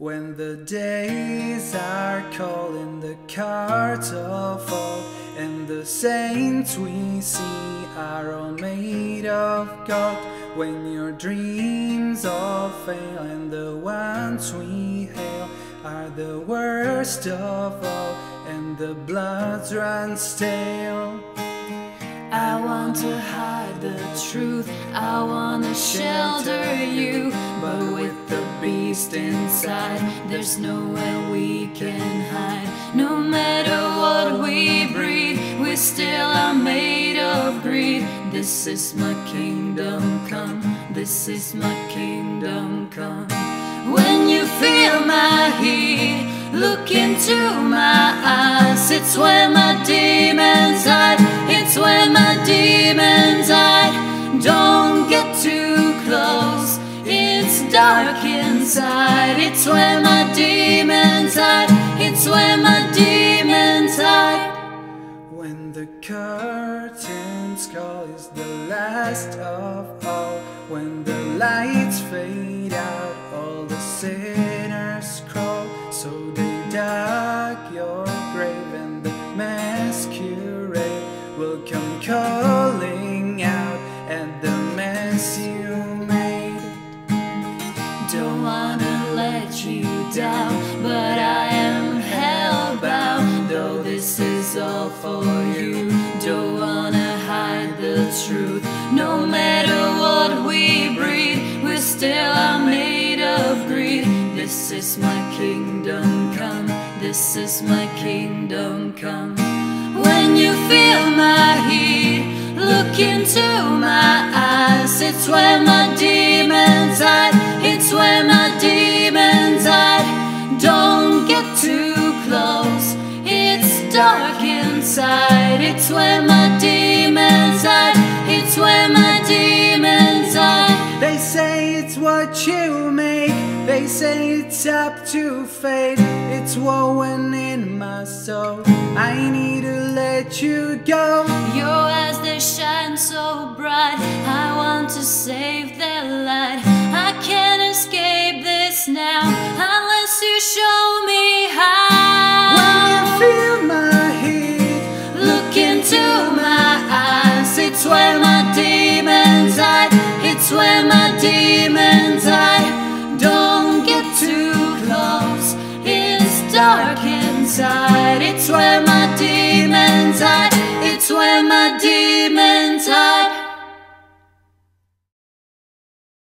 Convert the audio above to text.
When the days are cold and the cards are full And the saints we see are all made of gold. When your dreams all fail and the ones we hail Are the worst of all and the blood runs stale. I want to hide the truth, I want to shelter you beast inside, there's nowhere we can hide. No matter what we breathe, we still are made of greed. This is my kingdom come, this is my kingdom come. When you feel my heat, look into my eyes. It's where my inside. It's where my demons hide It's where my demons hide When the curtains call is the last of all When the lights fade out All the sinners crawl. So they dug your grave And the masquerade will come calling Don't wanna let you down But I am hellbound. Though this is all for you Don't wanna hide the truth. No matter what we breed we're still are made of greed. This is my kingdom come This is my kingdom come. When you feel my heat Look into my eyes. It's where my demons hide inside. It's where my demons hide It's where my demons hide They say it's what you make. They say it's up to fate. It's woven in my soul. I need to let you go. Your eyes they shine so bright. I want to save their light. I can't dark inside. It's where